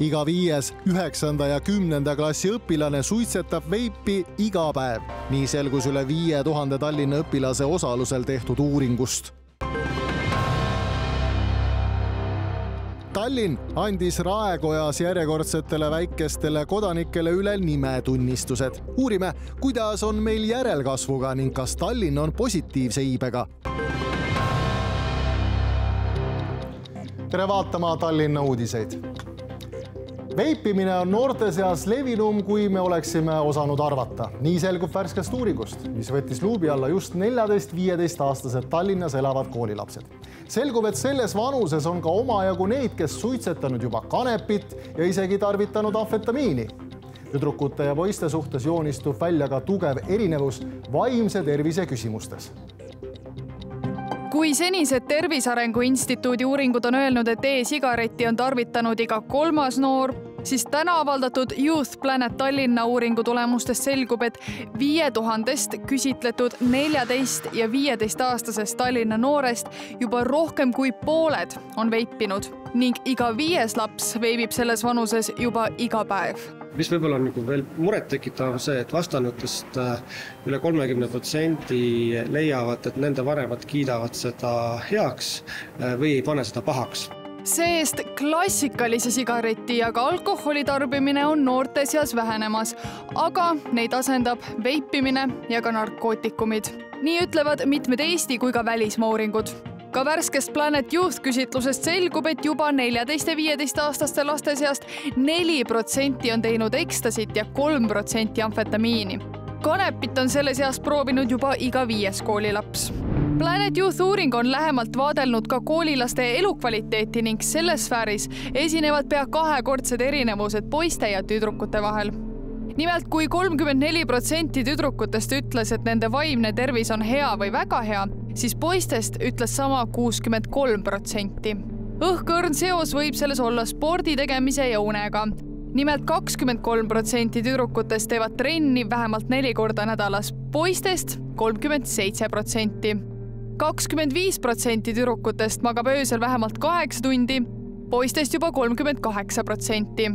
iga viies üheksanda ja kümnenda klassi õpilane suitsetab veipi iga päev. nii selgus üle viie tuhande Tallinna õpilase osalusel tehtud uuringust Tallinn andis Raekojas järjekordsetele väikestele kodanikele üle nimetunnistused. uurime, kuidas on meil järelkasvuga ning kas Tallinn on positiivse iibega. tere vaatama Tallinna uudiseid veipimine on noorte seas levinum, kui me oleksime osanud arvata. nii selgub värskest uuringust, mis võttis luubi alla just neljateist-viieteistaastased Tallinnas elavad koolilapsed selgub, et selles vanuses on ka omajagu neid, kes suitsetanud juba kanepit ja isegi tarvitanud amfetamiini. tüdrukute ja poiste suhtes joonistub välja ka tugev erinevus vaimse tervise küsimustes kui senised Tervise Arengu Instituudi uuringud on öelnud, et e-sigaretti on tarvitanud iga kolmas noor, siis täna avaldatud Youth Planet Tallinna uuringu tulemustest selgub, et viie tuhandest küsitletud neljateist ja viieteistaastasest Tallinna noorest juba rohkem kui pooled on veipinud ning iga viies laps veebib selles vanuses juba iga päev. Mis võib-olla on nagu veel murettekitav, see, et vastanutest äh, üle kolmekümne protsendi leiavad, et nende vanemad kiidavad seda heaks äh, või ei pane seda pahaks see-eest klassikalise sigareti ja ka alkoholi tarbimine on noorte seas vähenemas, aga neid asendab veipimine ja ka narkootikumid. nii ütlevad mitmed Eesti kui ka välismaa uuringud ka värskest Planet Youth küsitlusest selgub, et juba neljateist ja viieteistaastaste laste seast neli protsenti on teinud ekstasit ja kolm protsenti amfetamiini. kanepit on selle seas proovinud juba iga viies koolilaps Planet Youth uuring on lähemalt vaadelnud ka koolilaste elukvaliteeti ning selles sfääris esinevad pea kahekordsed erinevused poiste ja tüdrukute vahel. Nimelt kui kolmkümmend neli protsenti tüdrukutest ütles, et nende vaimne tervis on hea või väga hea, siis poistest ütles sama kuuskümmend kolm protsenti. õhkõrn seos võib selles olla spordi tegemise ja unega. Nimelt kakskümmend kolm protsenti tüdrukutest teevad trenni vähemalt neli korda nädalas, poistest kolmkümmend seitse protsenti kakskümmend viis protsenti tüdrukutest magab öösel vähemalt kaheksa tundi, poistest juba kolmkümmend kaheksa protsenti.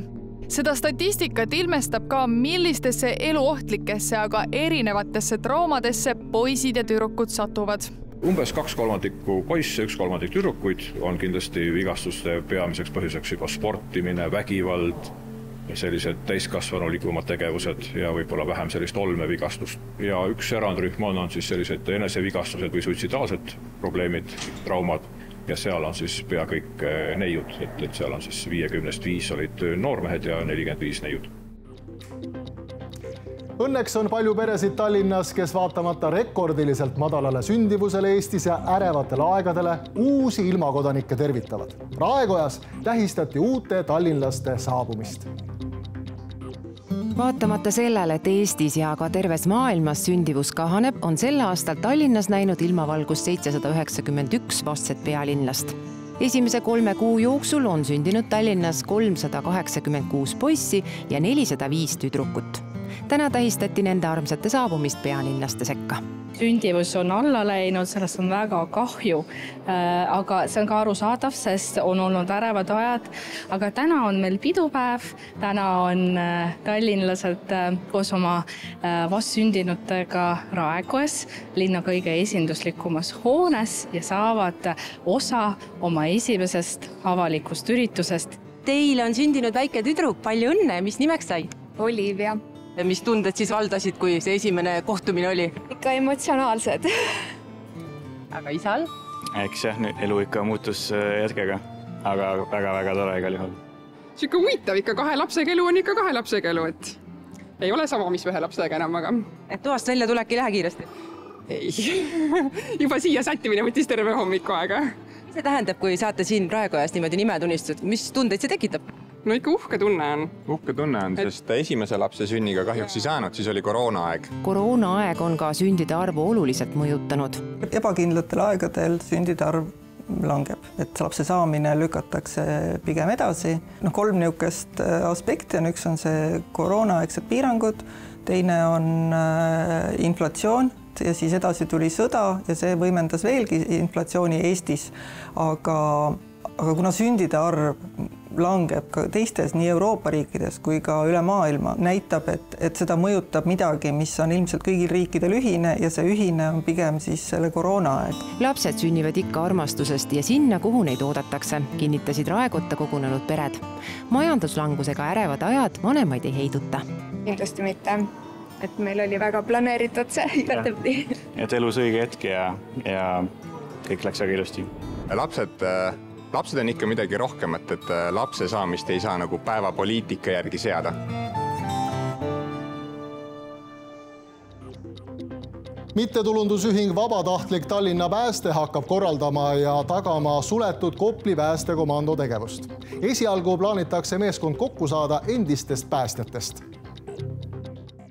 Seda statistikat ilmestab ka, millistesse eluohtlikesse, aga erinevatesse traumadesse poisid ja tüdrukud satuvad. Umbes kaks kolmandikku poisse, üks kolmandik tüdrukuid on kindlasti vigastuste peamiseks põhjuseks juba sportimine, vägivald sellised täiskasvanulikumad tegevused ja võib-olla vähem sellist olmevigastust. ja üks erandrühm on, siis sellised enesevigastused või suitsidaalsed probleemid, traumad ja seal on siis pea kõik eh, neiud, et, et seal on siis viiekümnest viis olid noormehed ja nelikümmend viis neiud Õnneks on palju peresid Tallinnas, kes vaatamata rekordiliselt madalale sündivusele Eestis ja ärevatele aegadele uusi ilmakodanikke tervitavad. Raekojas tähistati uute tallinlaste saabumist vaatamata sellele, et Eestis ja ka terves maailmas sündivus kahaneb, on sel aastal Tallinnas näinud ilmavalgust seitsesada üheksakümmend üks vastset pealinlast. esimese kolme kuu jooksul on sündinud Tallinnas kolmsada kaheksakümmend kuus poissi ja nelisada viis tüdrukut. Täna tähistati nende armsate saabumist pealinlaste sekka sündivus on alla läinud, sellest on väga kahju. Äh, aga see on ka arusaadav, sest on olnud ärevad ajad. aga täna on meil pidupäev, täna on äh, tallinlased äh, koos oma vastsündinutega Raekojas, linna kõige esinduslikumas hoones ja saavad osa oma esimesest avalikust üritusest. Teil on sündinud väike tüdruk, palju õnne, mis nimeks sai? Olivia mis tunded siis valdasid, kui see esimene kohtumine oli? ikka emotsionaalsed aga isal? eks jah, elu ikka muutus äh, hetkega, aga väga-väga tore igal juhul. sihuke huvitav ikka, kahe lapsega elu on ikka kahe lapsega elu, et ei ole sama, mis ühe lapsega enam, aga. et toast välja tulek ei lähe kiiresti? ei juba siia sättimine võttis terve hommiku aega. see tähendab, kui saate siin Raekojas niimoodi nimetunnistused, mis tundeid see tekitab? No ikka uhke tunne on. uhke tunne on, sest esimese lapse sünniga kahjuks ei saanud, siis oli koroonaaeg. koroonaaeg on ka sündide arvu oluliselt mõjutanud. ebakindlatel aegadel sündide arv langeb, et lapse saamine lükatakse pigem edasi. noh, kolm niisugust äh, aspekti on, üks on see koroonaaegsed piirangud, teine on äh, inflatsioon ja siis edasi tuli sõda ja see võimendas veelgi inflatsiooni Eestis. aga aga kuna sündide arv langeb ka teistes nii Euroopa riikides kui ka üle maailma, näitab, et, et seda mõjutab midagi, mis on ilmselt kõigil riikidel ühine ja see ühine on pigem siis selle koroonaaeg. lapsed sünnivad ikka armastusest ja sinna, kuhu neid oodatakse, kinnitasid Raekotta kogunenud pered. majanduslangusega ärevad ajad vanemaid ei heiduta. kindlasti mitte et meil oli väga planeeritud see igatepidi. et elus õige hetk ja, ja kõik läks väga ilusti. lapsed lapsed on ikka midagi rohkemat, et äh, lapse saamist ei saa nagu päevapoliitika järgi seada. mittetulundusühing Vabatahtlik Tallinna Pääste hakkab korraldama ja tagama suletud Kopli päästekomando tegevust. esialgu plaanitakse meeskond kokku saada endistest päästjatest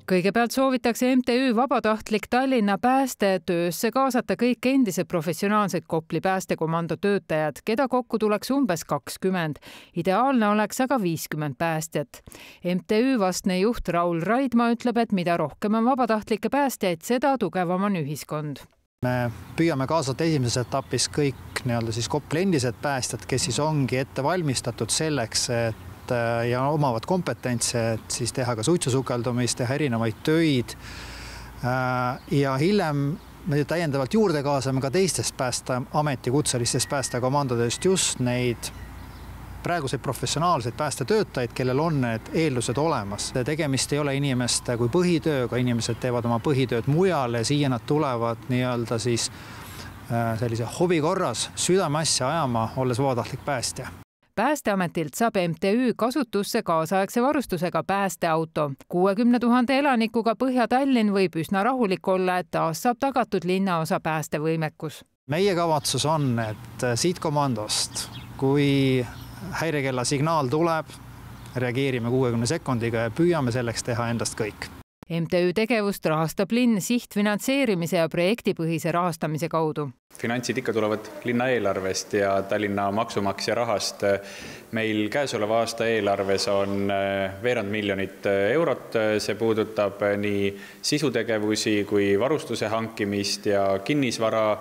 kõigepealt soovitakse MTÜ Vabatahtlik Tallinna Pääste töösse kaasata kõik endised professionaalsed Kopli päästekomando töötajad, keda kokku tuleks umbes kakskümmend. ideaalne oleks aga viiskümmend päästjat. MTÜ vastne juht Raul Raidma ütleb, et mida rohkem on vabatahtlikke päästjaid, seda tugevam on ühiskond me püüame kaasata esimeses etapis kõik nii-öelda siis Kopli endised päästjad, kes siis ongi ette valmistatud selleks, et Äh, ja omavad kompetentse, et siis teha ka suitsusukeldumist, teha erinevaid töid. Äh, ja hiljem me täiendavalt juurde kaasame ka teistest Päästeameti kutselistest päästekomandodest just neid praeguseid professionaalseid päästetöötajaid, kellel on need eeldused olemas. tegemist ei ole inimeste kui põhitööga, inimesed teevad oma põhitööd mujal ja siia nad tulevad nii-öelda siis äh, sellise hobi korras südameasja ajama, olles vabatahtlik päästja päästeametilt saab MTÜ kasutusse kaasaegse varustusega päästeauto. kuuekümne tuhande elanikuga Põhja-Tallinn võib üsna rahulik olla, et taas saab tagatud linnaosa päästevõimekus. meie kavatsus on, et siit komandost, kui häirekella signaal tuleb, reageerime kuuekümne sekundiga ja püüame selleks teha endast kõik MTÜ tegevust rahastab linn sihtfinantseerimise ja projektipõhise rahastamise kaudu. Finantsid ikka tulevad linna eelarvest ja Tallinna maksumaksja rahast. meil käesoleva aasta eelarves on äh, veerand miljonit äh, eurot, see puudutab äh, nii sisutegevusi kui varustuse hankimist ja kinnisvara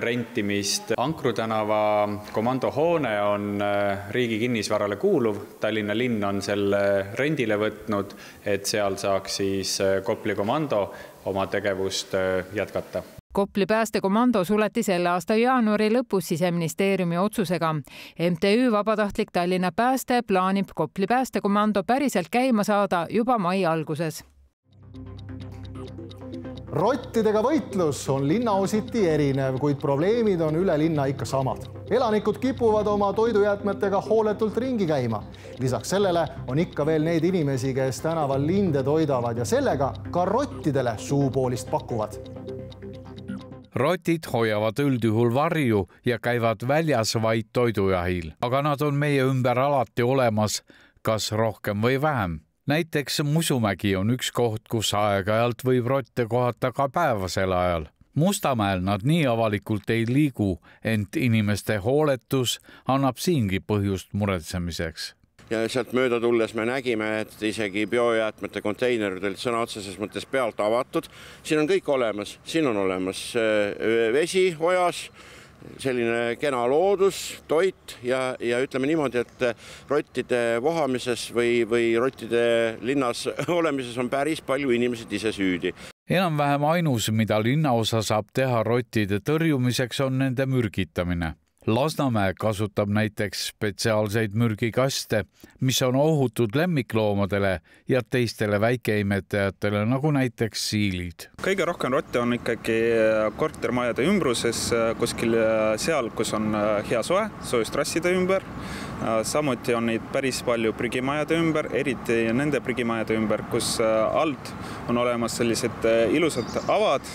rentimist. Ankru tänava komandohoone on riigi kinnisvarale kuuluv, Tallinna linn on selle rendile võtnud, et seal saaks siis Kopli komando oma tegevust jätkata Kopli päästekomando suleti selle aasta jaanuari lõpus siseministeeriumi otsusega. MTÜ Vabatahtlik Tallinna Pääste plaanib Kopli päästekomando päriselt käima saada juba mai alguses. rottidega võitlus on linnaositi erinev, kuid probleemid on üle linna ikka samad. elanikud kipuvad oma toidujäätmetega hooletult ringi käima. lisaks sellele on ikka veel neid inimesi, kes tänaval linde toidavad ja sellega ka rottidele suupoolist pakuvad rotid hoiavad üldjuhul varju ja käivad väljas vaid toidujahil, aga nad on meie ümber alati olemas, kas rohkem või vähem. näiteks Musumägi on üks koht, kus aeg-ajalt võib rotte kohata ka päevasel ajal. Mustamäel nad nii avalikult ei liigu, ent inimeste hooletus annab siingi põhjust muretsemiseks ja sealt mööda tulles me nägime, et isegi biojäätmete konteinerid olid sõna otseses mõttes pealt avatud. siin on kõik olemas, siin on olemas äh, vesi ojas selline kena loodus, toit ja, ja ütleme niimoodi, et rottide vohamises või, või rottide linnas olemises on päris palju inimesed ise süüdi. enam-vähem ainus, mida linnaosa saab teha rottide tõrjumiseks, on nende mürgitamine Lasnamäe kasutab näiteks spetsiaalseid mürgikaste, mis on ohutud lemmikloomadele ja teistele väikeimetajatele, nagu näiteks siilid. kõige rohkem rotte on ikkagi kortermajade ümbruses, kuskil seal, kus on hea soe, soojustrasside ümber. samuti on neid päris palju prügimajade ümber, eriti nende prügimajade ümber, kus alt on olemas sellised ilusad avad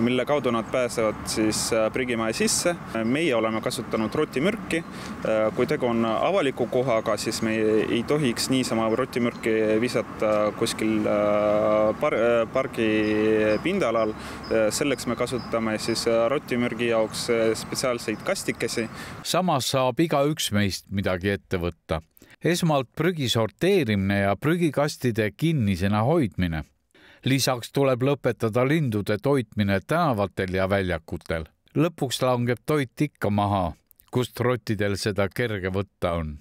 mille kaudu nad pääsevad siis äh, prügimäe sisse. meie oleme kasutanud rotimürki. Äh, kui tegu on avaliku kohaga, siis me ei tohiks niisama rotimürki visata kuskil äh, par pargi pindalal. selleks me kasutame siis rotimürgi jaoks spetsiaalseid kastikesi. samas saab igaüks meist midagi ette võtta esmalt prügi sorteerimine ja prügikastide kinnisena hoidmine lisaks tuleb lõpetada lindude toitmine tänavatel ja väljakutel. lõpuks langeb toit ikka maha, kust rottidel seda kerge võtta on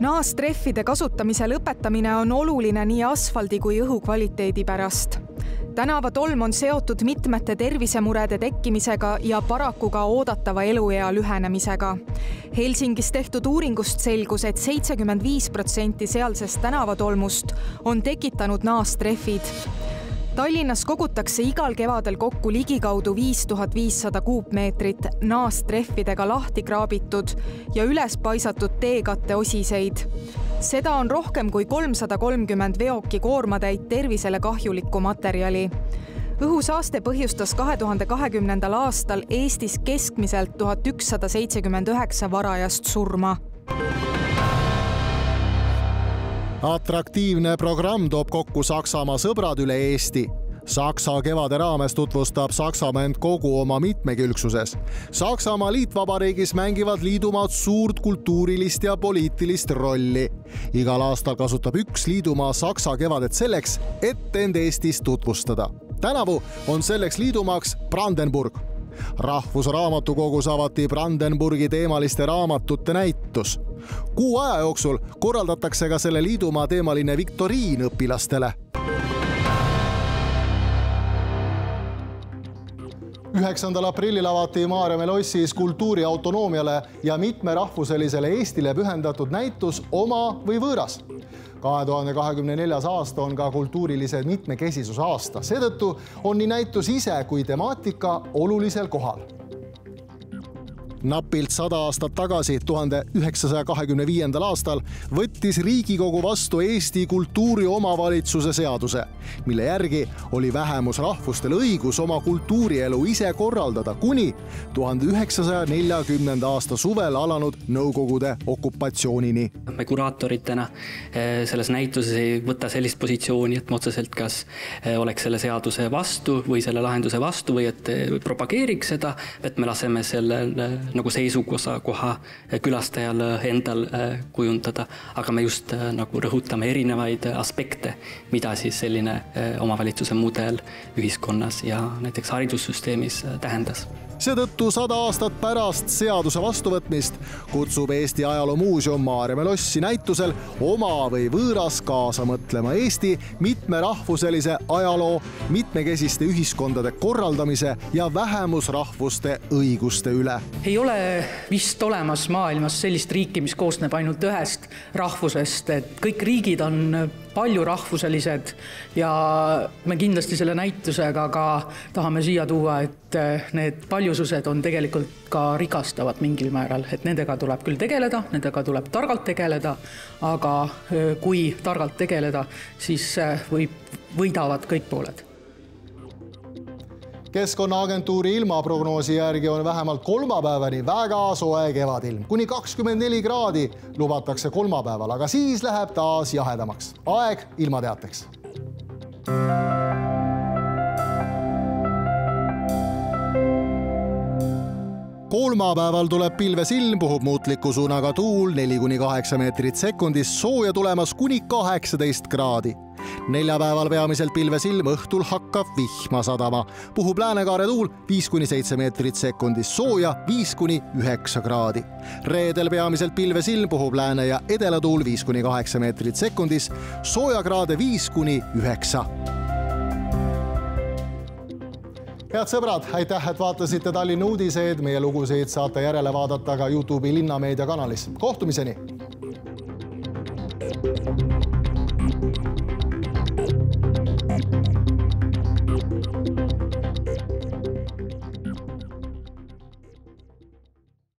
naastrehvide kasutamise lõpetamine on oluline nii asfaldi kui õhukvaliteedi pärast. Tänavatolm on seotud mitmete tervisemurede tekkimisega ja paraku ka oodatava eluea lühenemisega. Helsingis tehtud uuringust selgus et, et seitsekümmend viis protsenti sealsest tänavatolmust on tekitanud naastrehvid Tallinnas kogutakse igal kevadel kokku ligikaudu viis tuhat viissada kuupmeetrit naastrehvidega lahti kraabitud ja üles paisatud teekatte osiseid. Seda on rohkem kui kolmsada kolmkümmend veoki koormatäit tervisele kahjulikku materjali õhusaaste põhjustas kahe tuhande kahekümnendal aastal Eestis keskmiselt tuhat ükssada seitsekümmend üheksa varajast surma atraktiivne programm toob kokku Saksamaa sõbrad üle Eesti. Saksa kevade raames tutvustab Saksamaa end kogu oma mitmekülgsuses. Saksamaa liitvabariigis mängivad liidumaad suurt kultuurilist ja poliitilist rolli. igal aastal kasutab üks liidumaa Saksa kevadet selleks, et end Eestis tutvustada. tänavu on selleks liidumaaks Brandenburg rahvusraamatukogus avati Brandenburgi teemaliste raamatute näitus. kuu aja jooksul korraldatakse ka selle liidumaa teemaline viktoriin õpilastele üheksandal aprillil avati Maarjamäe lossis kultuuriautonoomiale ja mitmerahvuselisele Eestile pühendatud näitus Oma või võõras. kahe tuhande kahekümne neljas aasta on ka kultuurilise mitmekesisuse aasta, seetõttu on nii näitus ise kui temaatika olulisel kohal napilt sada aastat tagasi, tuhande üheksasaja kahekümne viiendal aastal võttis Riigikogu vastu Eesti kultuuriomavalitsuse seaduse, mille järgi oli vähemusrahvustel õigus oma kultuurielu ise korraldada kuni tuhande üheksasaja neljakümnenda aasta suvel alanud Nõukogude okupatsioonini. me kuraatoritena eh, selles näituses ei võta sellist positsiooni, et me otseselt kas eh, oleks selle seaduse vastu või selle lahenduse vastu või et eh, propageeriks seda, et me laseme sellel nagu seisukoha külastajal endal äh, kujundada, aga me just nagu rõhutame erinevaid aspekte, mida siis selline omavalitsuse mudel ühiskonnas ja näiteks haridussüsteemis tähendas seetõttu sada aastat pärast seaduse vastuvõtmist kutsub Eesti Ajaloomuuseum Maarjamäe lossi näitusel oma või võõras kaasa mõtlema Eesti mitmerahvuselise ajaloo, mitmekesiste ühiskondade korraldamise ja vähemusrahvuste õiguste üle. ei ole vist olemas maailmas sellist riiki, mis koosneb ainult ühest rahvusest, et kõik riigid on paljurahvuselised ja me kindlasti selle näitusega ka tahame siia tuua, et need paljusused on tegelikult ka rikastavad mingil määral, et nendega tuleb küll tegeleda, nendega tuleb targalt tegeleda, aga kui targalt tegeleda, siis võib, võidavad kõik pooled keskkonnaagentuuri ilmaprognoosi järgi on vähemalt kolmapäevani väga soe kevadilm, kuni kakskümmend neli kraadi lubatakse kolmapäeval, aga siis läheb taas jahedamaks. aeg ilmateateks. kolmapäeval tuleb pilves ilm, puhub muutliku suunaga tuul neli kuni kaheksa meetrit sekundis, sooja tulemas kuni kaheksateist kraadi neljapäeval peamiselt pilves ilm, õhtul hakkab vihma sadama. puhub läänekaare tuul viis kuni seitse meetrit sekundis, sooja viis kuni üheksa kraadi. reedel peamiselt pilves ilm, puhub lääne ja edelatuul viis kuni kaheksa meetrit sekundis, soojakraade viis kuni üheksa head sõbrad, aitäh, et vaatasite Tallinna uudiseid. meie lugusid saate järele vaadata ka Youtube'i Linnameedia kanalis. kohtumiseni. thank you